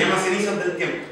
Se llama Cenizas del Tiempo.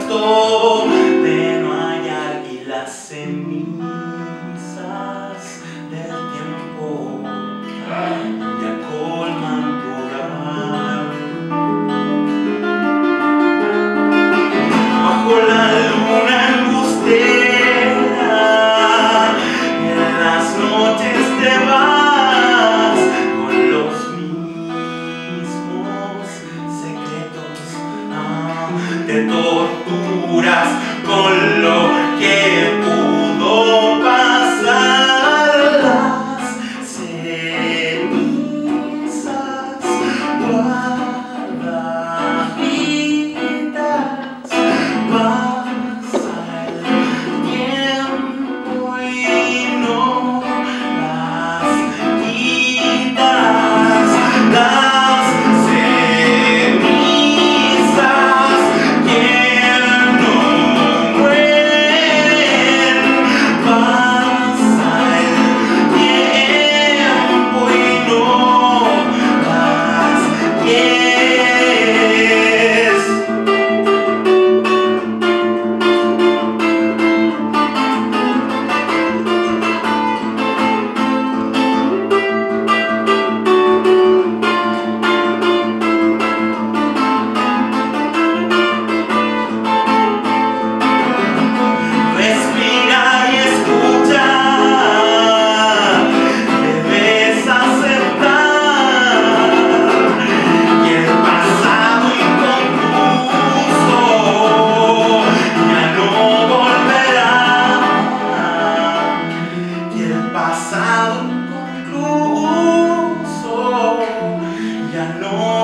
santo torturas con lo que pasado inconcluso, ya no